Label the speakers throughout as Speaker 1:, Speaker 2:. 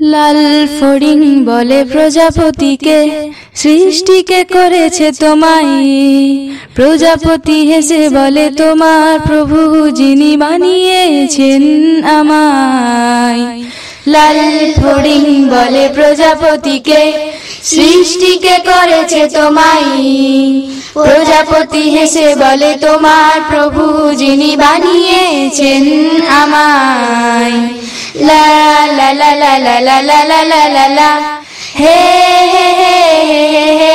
Speaker 1: লাল ফড়িং বলে প্রজাপতিকে, সৃষ্টিকে করেছে তোমায়। প্রজাপতি হেসে বলে, তোমার প্রভু যিনি বানিয়েছেন আমায়। লাল ফড়িং বলে প্রজাপতিকে, সৃষ্টিকে করেছে তোমায়। প্রজাপতি হেসে বলে, তোমার প্রভু যিনি বানিয়েছেন আমায়। লা লা লা লা লা লা লা লা লা লা লা হে হে হে হে হে হে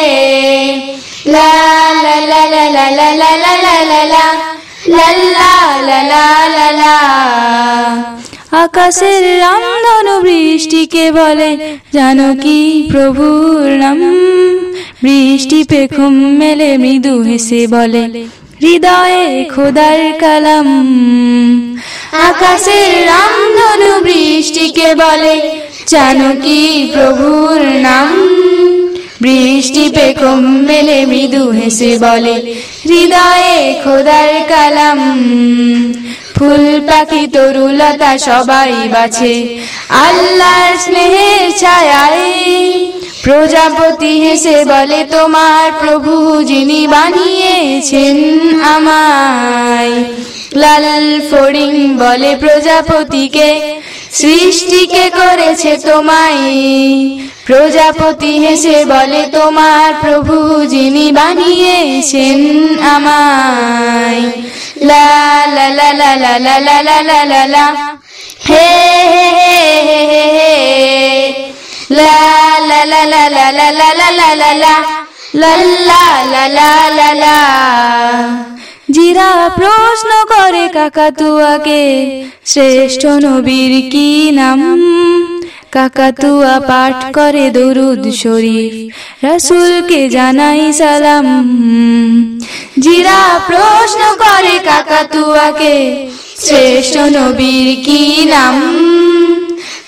Speaker 1: লা লা লা লা লা লা লা লা লা লা লা আকাশের রামধনু বৃষ্টিকে বলে জানো কি প্রভুর নাম বৃষ্টি পেখম মেলে মৃদু হেসে বলে হৃদয়ে খোদার কালাম। আকাশের রামধনু বৃষ্টিকে বলে জানো কি প্রভুর নাম। বৃষ্টি পেখম মেলে মৃদু হেসে বলে হৃদয়ে খোদার কালাম। ফুল পাখি তরুলতা সবাই বাছে, আল্লাহর স্নেহের ছায়ায়। প্রজাপতি হেসে বলে তোমার প্রভু যিনি বানিয়েছেন আমায় লাল ফড়িং বলে প্রজাপতিকে সৃষ্টিকে করেছে তোমায় প্রজাপতি হেসে বলে তোমার প্রভু যিনি বানিয়েছেন আমায় লা লা লা লা লা লা লা লা হে হে হে হে লা লা লা লা লা লা লা লা লা লা লা লা লা লা লা জিরা প্রশ্ন করে কাকাতুয়াকে শ্রেষ্ঠ নবীর কি নাম কাকাতুয়া পাঠ করে দরুদ শরীফ রাসূলকে জানাই সালাম জিরা প্রশ্ন করে কাকাতুয়াকে শ্রেষ্ঠ নবীর কি নাম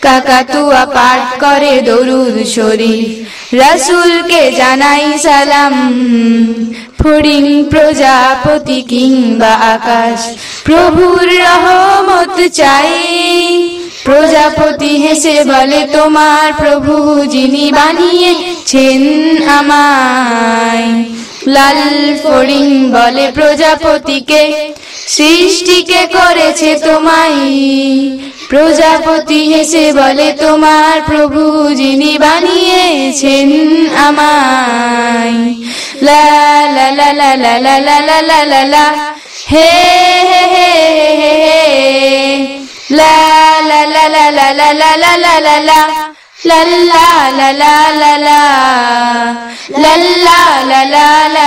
Speaker 1: কাকাতুয়া পাঠ করে দরুদ শরীফ। রাসূলকে জানাই সালাম। ফড়িং প্রজাপতি কিংবা আকাশ, প্রভুর রহমত চাই। প্রজাপতি হেসে বলে, তোমার প্রভু যিনি বানিয়েছেন আমায়। লাল ফড়িং বলে, প্রজাপতিকে সৃষ্টিকে করেছে তোমায় প্রজাপতি হেসে বলে তোমার প্রভু যিনি বানিয়েছেন আমায় লা লা লা লা লা লা লা লা লা লা লা হে হে হে হে লা লা লা লা লা লা লা লা লা লা লা লা লা লা লা